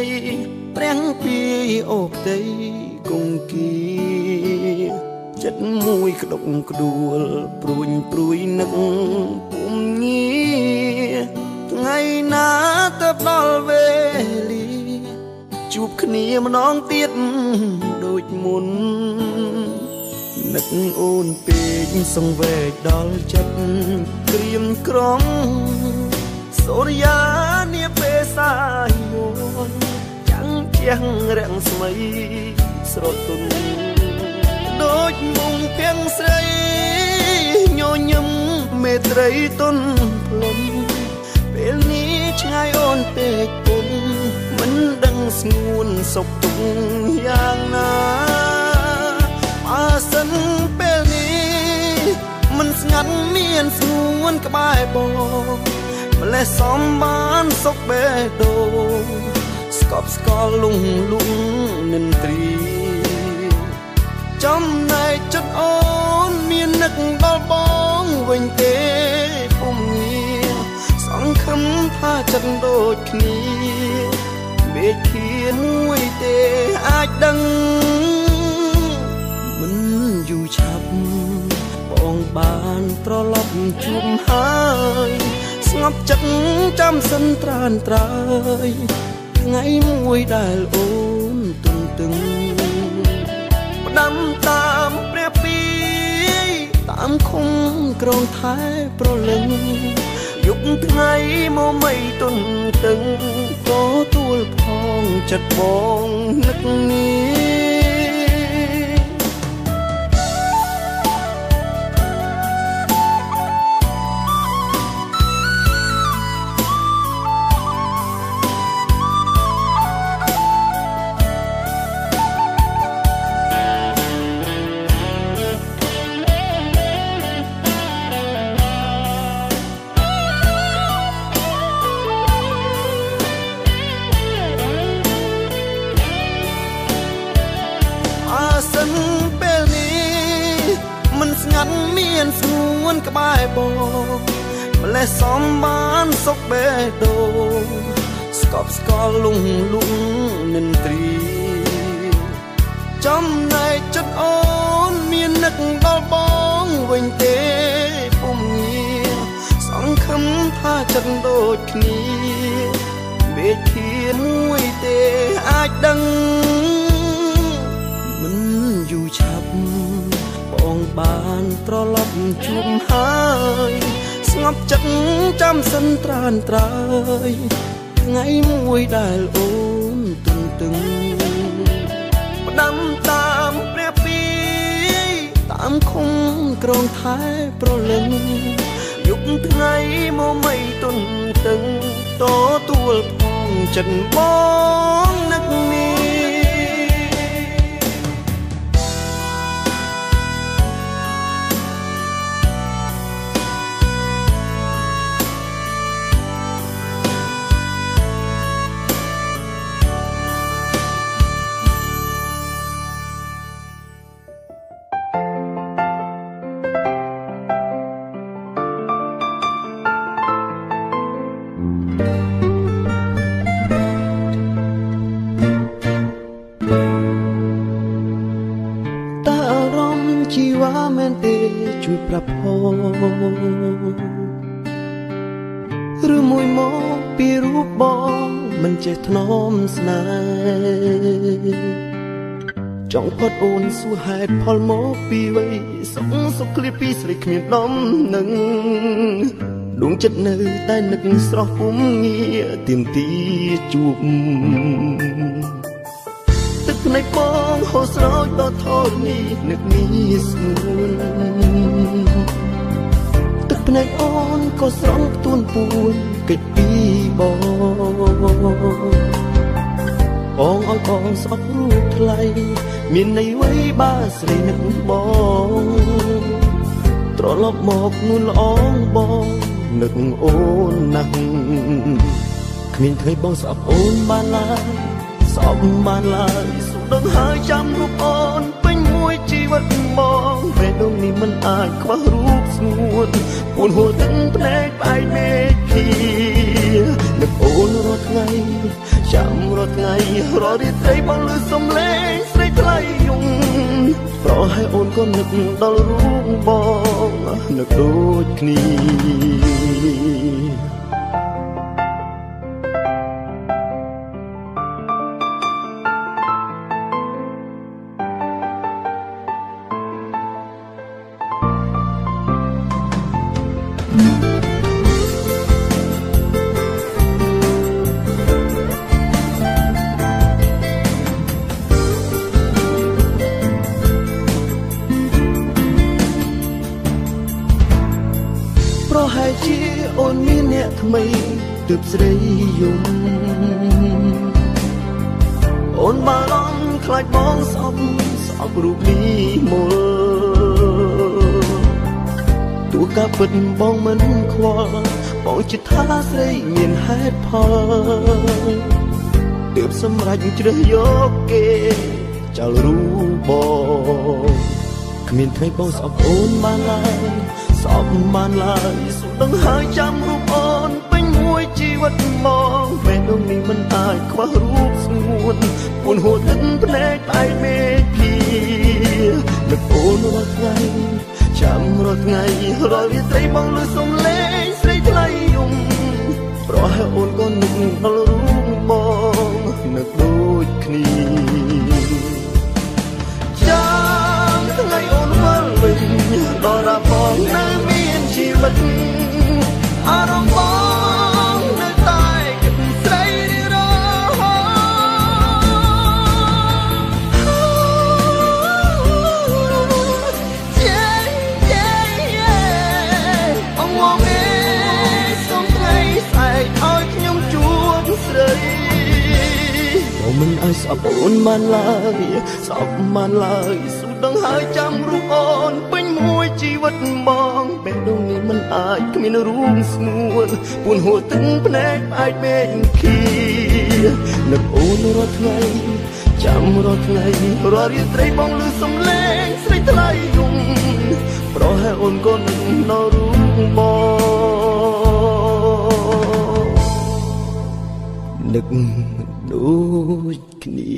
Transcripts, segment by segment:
លាយព្រះពីអូផ្ទៃគង្គីចិត្តមួយក្តុកក្ដួលព្រួយព្រួយនឹកពុំងាថ្ងៃណាទៅដល់វេលាជួបគ្នាម្ដងទៀតដូចមុននឹកអូនពេកសង្វេកដល់ចិត្តក្រៀមក្រំសូរិយានាពេលសាយយនចាំង ជាងរាំងស្មីស្រទុនដូចមុងភៀងស្រីញញឹមមេត្រីទុនផ្លុំពេលនេះឆ្ងាយអូនពេកពុនមិនដឹងស្ងួនសុខទុក្ខយ៉ាងណាបើសិនពេលនេះមិនស្ងាត់មានស្ងួនក្បែរបងម្លេះសំបានសុខបេះដូងស្កប់ស្កល់លងលងនិន្ទ្រី ចំណែកចិត្តអូនមាននឹកដល់បងវិញទេពុំងារសង្ឃឹមថាចិត្តដូចគ្នាមេឃាមួយទេអាចដឹងមិនយូរឆាប់បងបានត្រឡប់ជួបហើយស្ងប់ចិត្តចាំសិនត្រានត្រើយ ថ្ងៃមួយដែលអូនទុនទឹងផ្ដាំតាមព្រះពីតាមខុំក្រងថែប្រលឹងយុគថ្ងៃមកមិនទុនទឹងក៏ទួលផងចិត្តបងនឹកនេះ មានស្ងួនក្បែរបងម្លេះសំបានសុខបេះដូងស្កប់ស្កល់លងលងនិន្ទ្រីចំណែកចិត្តអូនមាននឹកដល់បងវិញទេពុំងារសង្ឃឹមថាចិត្តដូចគ្នាមេឃាមួយទេអាចដឹងមិនយូរឆា ប់បងបានត្រឡប់ជួបហើយស្ងប់ចិត្តចាំសិនត្រានត្រើយថ្ងៃមួយដែលអូនទុនទឹងផ្ដាំតាមព្រះពីតាមខុំក្រងថែប្រលឹងយុគថ្ងៃមកមិនទុនទឹងតទួលផងចិត្តបងនឹកនេះ ជួយប្រាប់ផងឬមួយមកពីរូបបងមិនចេះថ្នមស្នេហ៍ចង់ផុតអូនសួរហេតុផលមកពីវ័យសុខសុខគ្លៀពីស្រីគ្មានដំនឹងដួងចិត្តនៅតែនឹកស្រស់ពុំងារទៀមទីជួបភ្នែក បងហូរស្រោចដល់ធរនេះនឹកនេះស្ងួនទឹកភ្នែកអូនក៏ស្រង់ទួនពួនកិច្ចពីបងបងឲ្យបងស្អប់រូបថ្លៃមានន័យអ្វីបើស្រីនឹកបងត្រឡប់មកនួនល្អងបងនឹកអូនណាស់គ្មានឃើញបងស្អប់អូនបានឡើយស្អប់បានឡើយ ដឹងហើយចាំរូបអូនពេញមួយជីវិតមកពេលដងនេះមិនអាចខ្វះរូបស្ងួនពួនហួរទឹកភ្នែកផ្អែកមេឃីនឹកអូនរាល់ថ្ងៃចាំរាល់ថ្ងៃរាល់រាត្រីបងលឺសំឡេងស្រីថ្លៃយំប្រហែលអូនក៏នឹកដល់រូបបងនឹកដូចគ្នា ខ្លាចបងស្អប់ស្អប់រូបនេះមុលទោះកាពិតបងមិនខ្វល់បងចិត្តថាស្រីមានហេតុផលទើបសម្រេចជ្រើសយកគេចោលរូបបងគ្មានថ្ងៃបងស្អប់អូនបានឡើយស្អប់បានឡើយសុំដឹងហើយចាំរូបអូនពេញមួយជី វិតមកពេលនោះនេះមិនអាចខ្វះរូបស្ងួនពួនហួរទឹកភ្នែកផ្អែកមេឃីនឹកអូនរាល់ថ្ងៃចាំរាល់ថ្ងៃរាល់រាត្រីបងលឺសំឡេងស្រីថ្លៃយំប្រហែលអូនក៏នឹកដល់ ស្អប់អូនបានឡើយស្អប់បានឡើយសុំដឹងហើយចាំរូបអូនពេញមួយជីវិតមកបេះដូងនេះមិនអាចគ្មានរួមស្ងួនពួនហួរទឹកភ្នែកផ្អែកមេឃខៀនឹកអូនរាល់ថ្ងៃចាំរាល់ថ្ងៃរាល់រាត្រីបងលឺសំឡេងស្រីថ្លៃយំប្រហែលអូនក៏នឹកដល់រូបបងនឹក ដូចគ្នា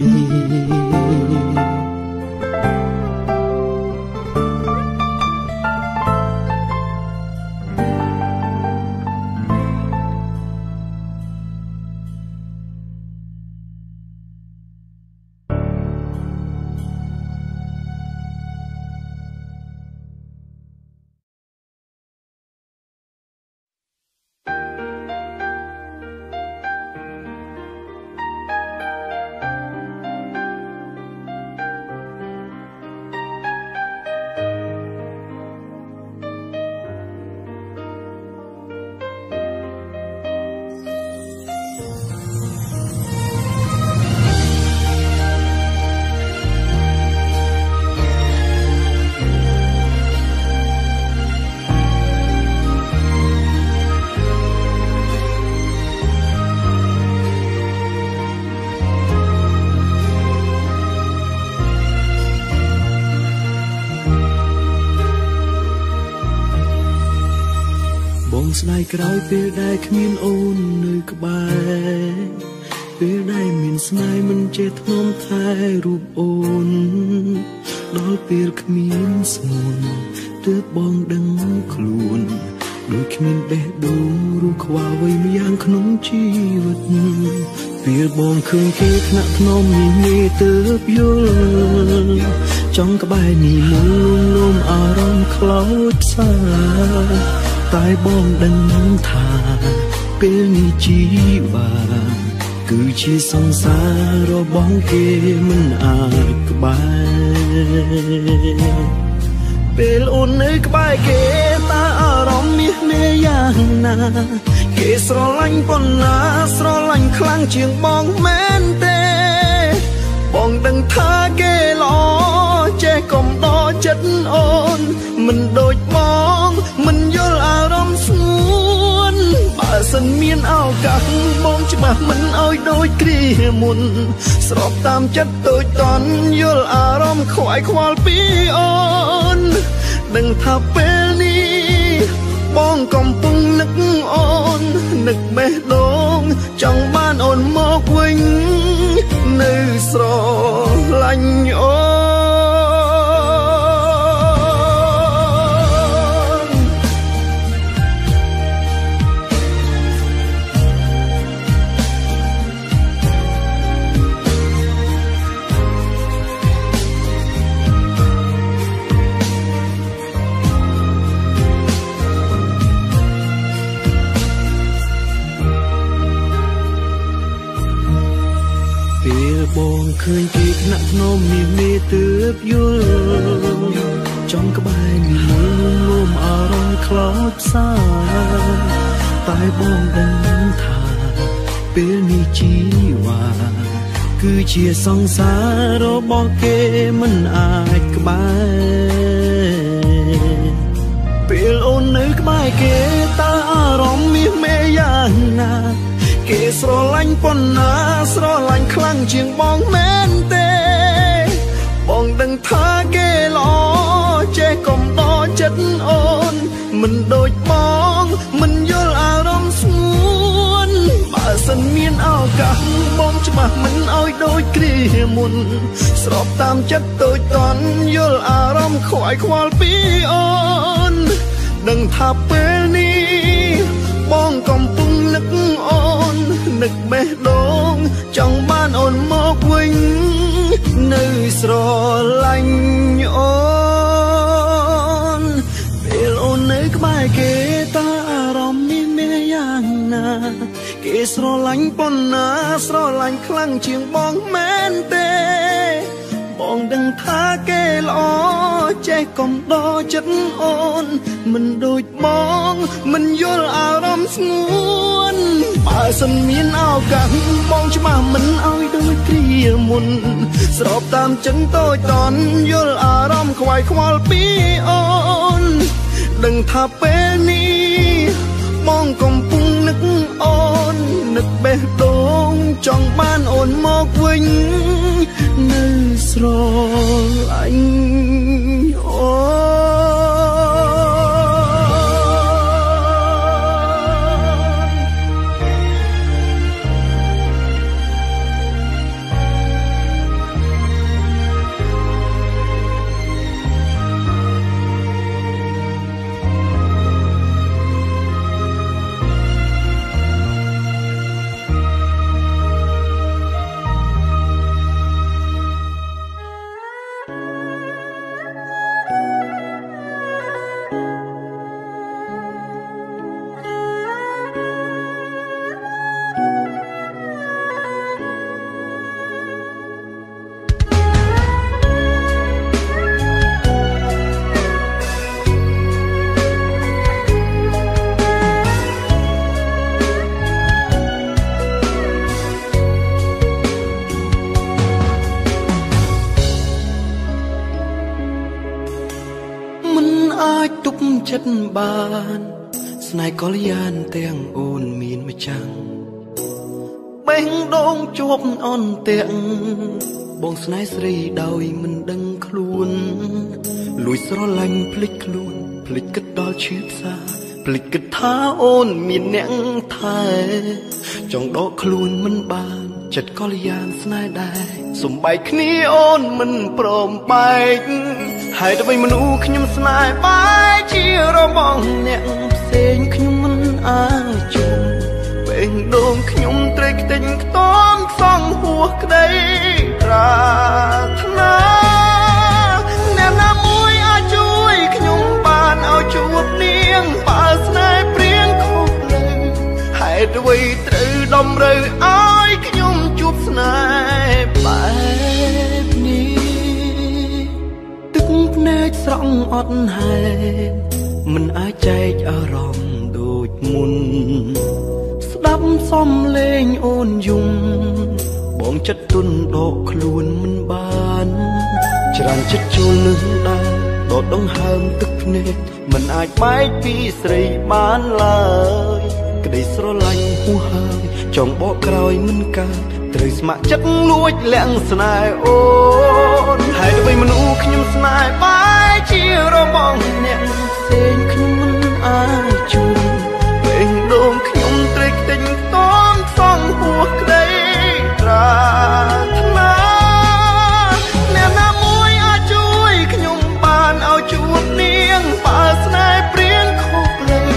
ស្ដាយក្រោយពេលដែលគ្មានអូននៅក្បែរពេលដែលមានស្នេហ៍មិនចេះធ្នមថែរូបអូន ដល់ពេលគ្មានស្មួនទើបបងដឹងខ្លួនដូចគ្មានបេះដូងឬខ្វល់អ្វីម្យ៉ាងក្នុងជីវិតពេលបងឃើញគេថ្នាក់ធ្នមនេះនេះទើបយល់ចង់ក្បែរនេះមុំលំអារម្មណ៍ខ្លោចផ្សា តែបងដឹងថាពេលនេះជីវ៉ាគឺជាសង្សាររបស់គេមិនអាចក្បែរពេលអូននៅក្បែរគេតើអារម្មណ៍មាសមេយ៉ាងណាគេស្រឡាញ់ប៉ុណ្ណាស្រឡាញ់ខ្លាំងជាងបងមែនទេ បងដឹងថាគេល្អ ចេះកុំដកចិត្តអូន មិនដូចបងមិនយល់អារម្មណ៍ស្ងួនបើសិនមានឱកាសបងច្បាស់មិនអោយដូចគ្រាមុន ស្របតាមចិត្តដូចតន់យល់អារម្មណ៍ខ្វាយខ្វល់ពីអូនដឹងថាពេលនេះបងកំពុងនឹកអូននឹកបេះដូងចង់បានអូនមកវិញនៅស្រឡាញ់អូប ឃើញគេថ្នាក់ធ្នមមានមេទើបយល់ចំក្បែរមានលួមអារម្មណ៍ខ្លោចផ្សាតែបងដឹងថាពេលនេះជីវ៉ាគឺជាសង្សាររបស់គេមិនអាចក្បែរពេលអូននៅក្បែរគេតើអារម្មណ៍មាសមេយ៉ាងណា គេស្រឡាញ់ប៉ុណ្ណាស្រឡាញ់ខ្លាំងជាងបងមែនទេ បងដឹងថាគេល្អចេះកុំដកចិត្តអូន មិនដូចបង មិនយល់អារម្មណ៍ស្ងួនបើសិនមានឱកាសបងច្បាស់មិនអោយដូចគ្រាមុន ស្របតាមចិត្តតូចតន់យល់អារម្មណ៍ខ្វាយខ្វល់ពីអូន ដឹងថាពេលនេះ បងកំពុងនឹកអូ ននឹកបេះដូងចង់បានអូនមកវិញនៅស្រឡាញ់អូនពេលអូននៅក្បែរគេតើអារម្មណ៍នេះមានយ៉ាងណាគេស្រឡាញ់ប៉ុណ្ណាស្រឡាញ់ខ្លាំងជាងបងមែនទេបងដឹងថាគេល្អចេះកុំដកចិត្តអូន មិនដូចបង មិនយល់អារម្មណ៍ស្ងួន បើសិនមានឱកាសបងច្បាស់មិនអោយដូចគ្រាមុន ស្របតាមចិនតូចតន់យល់អារម្មណ៍ខ្វាយខ្វល់ពីអូន ដឹងថាពេលនេះបងកំពុងនឹកអូននឹកបេះដូងចង់បានអូនមកវិញនៅស្រឡាញ់អូ ចិត្តបាន ស្នេហ៍កល្យានទាំងអូនមានម្ចាំងបេះដូងជួបអនទាំងបងស្នេហ៍ស្រីដោយមិនដឹងខ្លួនលួចស្រឡាញ់ភ្លេចខ្លួនភ្លេចគិតដល់ឈឺផ្សាភ្លេចគិតថាអូនមានអ្នកថែចង់ដកខ្លួនមិនបាន ចិត្តកល្យានស្នេហ៍ដែរសំបែកគ្នាអូនមិនព្រមបែកហើយទៅវិញមនុស្សខ្ញុំស្នេហ៍បែកជារបងអ្នកផ្សេងខ្ញុំមិនអាចជុំពេញដងខ្ញុំត្រេកខ្ទេញខ្ទាំខ្សងហួសក្តីប្រាថ្នាអ្នកណាមួយអាចជួយខ្ញុំបានឲ្យជួបនាងបើស្នេហ៍ព្រៀងខុសលើហេតុអ្វីត្រូវដំរើឲ្យខ្ញុំជួបស្នេហ៍បែបនេះទឹកភ្នែកស្រង់អត់ហេតុមិនអាចចែកអារម្មណ៍ដូចមុន ស្ដាប់សំលេងអូនយំបងចិត្តទុនដកខ្លួនមិនបានច្រើនចិត្តជួលនឹងដែរដកដងហើមទឹកភ្នែកមិនអាចបែកពីស្រីបានឡើយក្តីស្រឡាញ់ហួហើយចង់បកក្រោយមិនកើត ត្រូវស្ម័គ្រចិត្តលួចលាក់ស្នេហ៍អូនហើយទៅមនុស្សខ្ញុំស្នេហ៍បែជាររបស់អ្នកផ្សេងខ្ញុំមិនអាចជួបពេលដងខ្ញុំត្រេកទិញខ្ទមសងហួសក្តីត្រាថ្នាអ្នកណាមួយអាចជួយខ្ញុំបានឲ្យជួបនាងបើស្នេហ៍ព្រៀងខុសផ្លូវ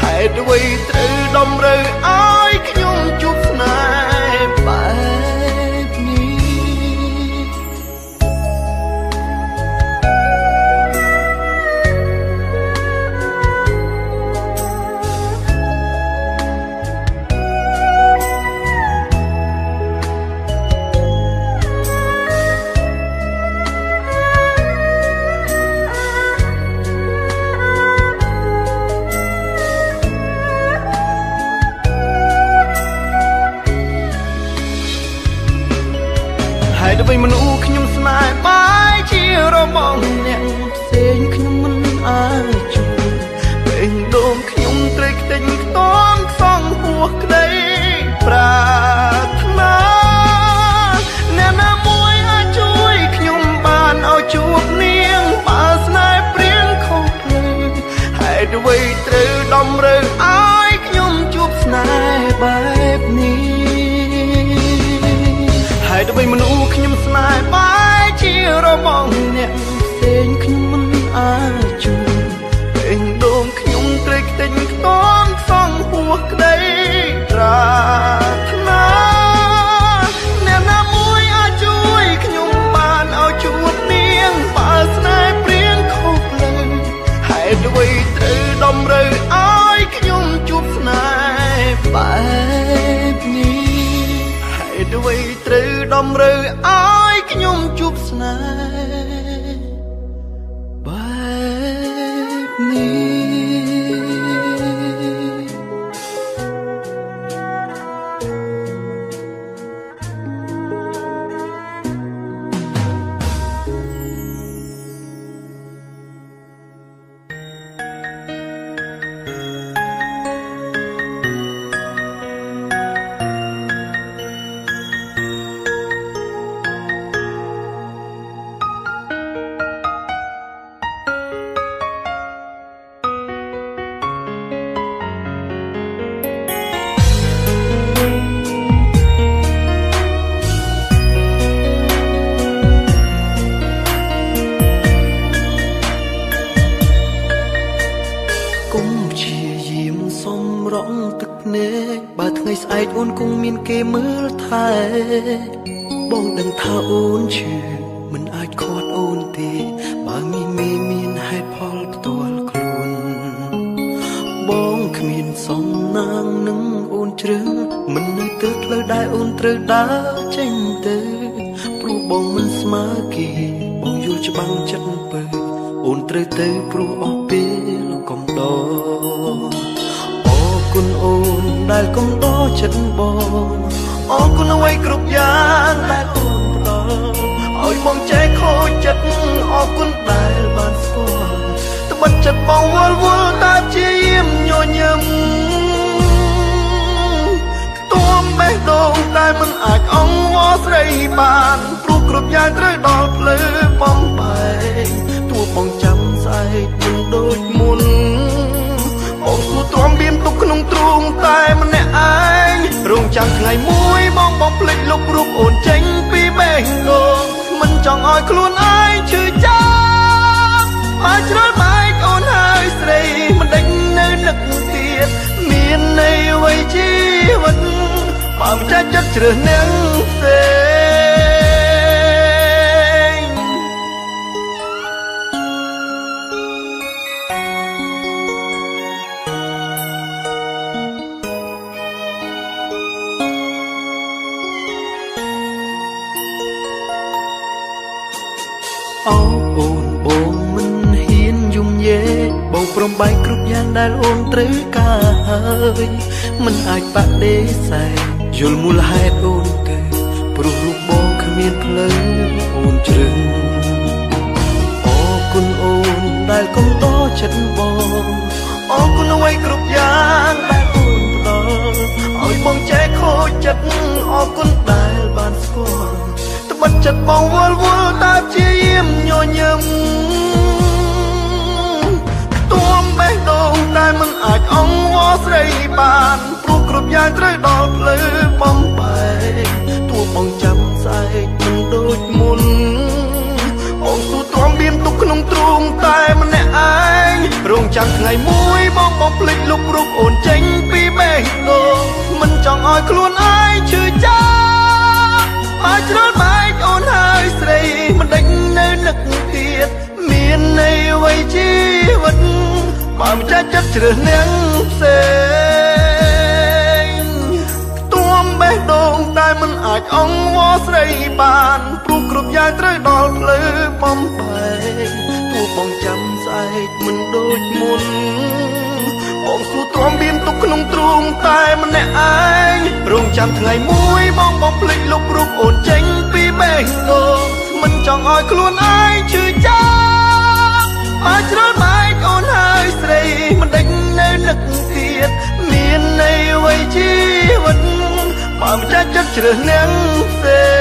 ហេតុអ្វីត្រូវតម្រូវឲ្យ តុអ្វីត្រូវតម្រូវឲ្យខ្ញុំជួបស្នេហ៍បែបនេះហើយដើម្បីមនុស្សខ្ញុំស្នេហ៍បែជារបស់អ្នកផ្សេងខ្ញុំមិនអាចជួបពេលដងខ្ញុំត្រូវខ្ទេញខ្ទាំសងហួសក្តីត្រាថ្នា ត្រូវតម្រូវឲ្យខ្ញុំជួបស្នេហ៍បែបនេះហេតុអ្វីត្រូវតម្រូវ ថ្ងៃស្អែកអូនគង់មានគេមើលថែបងដឹងថាអូនឈឺមិនអាចខាត់អូនទេបើមានមេមានហេតុផលផ្ទាល់ខ្លួនបងគ្មានសំណាងនឹងអូនជ្រឹងមិននៅទៅផ្លូវដែលអូនត្រូវដើរចេញទៅព្រោះបងមិនស្មើគេបងយល់ច្បាំងចិត្តពើអូនត្រូវទៅព្រោះអស់ពេលកុំដអរ គុណអូនដែលកុំដចិត្តបងអរគុណអ្វីគ្រប់យ៉ាងដែលអូនផ្ដល់ឲ្យបងចែកខូចចិត្តអរគុណដែលបានស្គាល់ត្បិតចិត្តបងវល់វល់តែជាយាមញញឹមខ្ទាំបេះដូងដែលមិនអាចអង្វរស្រីបានព្រោះគ្រប់យ៉ាងត្រូវដល់ភ្លឺបំបែកទោះបងចាំស្អែកមិនដូចមុន បងសួរទ្រាំបៀមទុកក្នុងទ្រូងតែម្នាក់ឯងរងចាំថ្ងៃមួយបងបងភ្លេចលុបរូបអូនចេញពីបេះដូងមិនចង់ឲ្យខ្លួនឯងឈឺចាប់មកជ្រុលបែកអូនហើយស្រីមិនដេញនៅនឹកទៀតមានន័យអ្វីជីវិតបើមិនចាច់ចិត្តជ្រើសនឹងផ្មបែកគ្រប់យ៉ាងដែលអូនត្រូវការហើយមិនអាចបដិសេធយល់មូលហេតុអូនទេព្រោះរូបបងគ្មានផ្លូវអូនជ្រឹងអរគុណអូនដែលកុំដចិត្តបងអរគុណអ្វីគ្រប់យ៉ាងដែលអូនផ្ដល់ឲ្យបងចែកខូចចិត្តអរគុណដែលបានស្គាល់ត្បិតចិត្តបងវល់វល់តែព្យាយាមញញឹម បានព្រោះគ្រប់យ៉ាងត្រូវដល់ផ្លូវបំបែកទួបងចាំស្អែកមិនដូចមុនបងស៊ូទ្រាំមានទុកក្នុងទ្រូងតែម្នាក់ឯងរងចាំថ្ងៃមួយបងបងភ្លេចលុបរូបអូនចេញពីបេះដូងមិនចង់ឲ្យខ្លួនឯងឈឺចាប់មកជ្រុលបែកអូនហើយស្រីមិនដេញនៅនឹកទៀតមានន័យអ្វីជីវិត បើមិនចាច់ចិត្តជ្រើសនាងផ្សេងទួមបេះដូងតែមិនអាចអង្វរស្រីបានព្រោះគ្រប់យ៉ាងត្រូវដល់ផ្លូវបំបែកទួបងចាំស្អែកមិនដូចមុនបងស៊ូទ្រាំមានទុកក្នុងទ្រូងតែម្នាក់ឯងរងចាំថ្ងៃមួយបងបងភ្លេចលុបរូបអូនចេញពីបេះដូងមិនចង់ឲ្យខ្លួនឯង បើមិនចាច់ចិត្តជ្រើសនាងផ្សេង